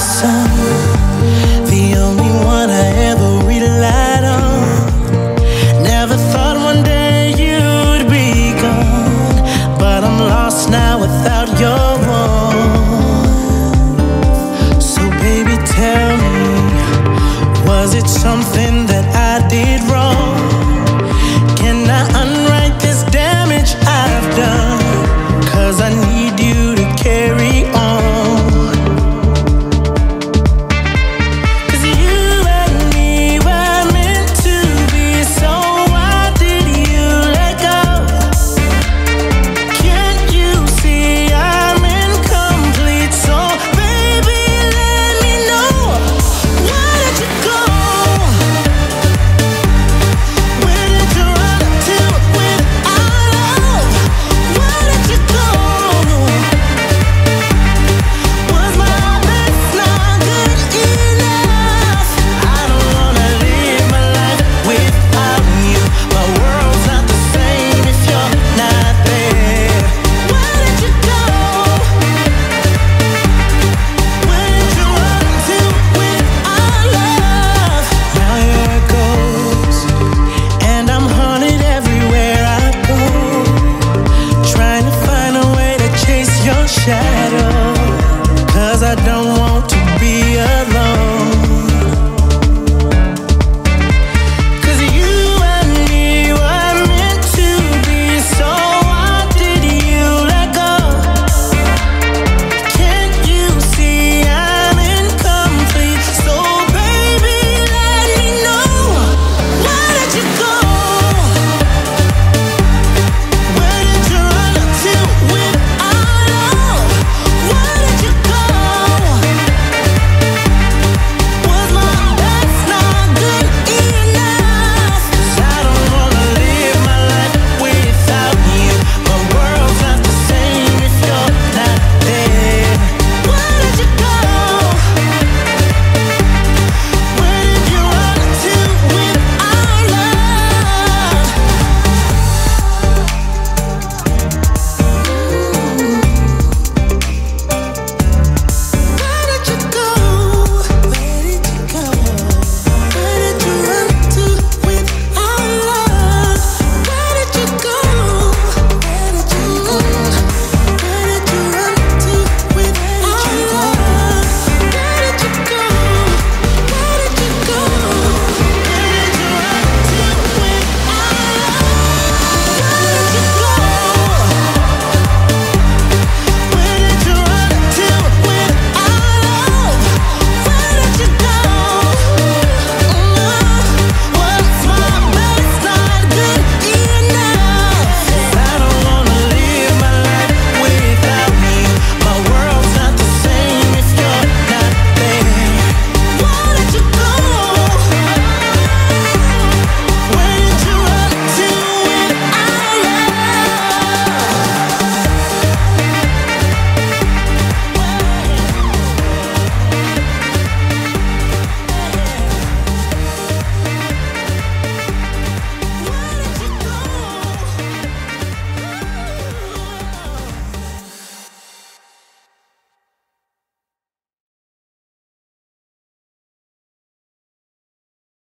sun, the only one I ever relied on. Never thought one day you'd be gone, but I'm lost now without your warmth. So baby, tell me, was it something?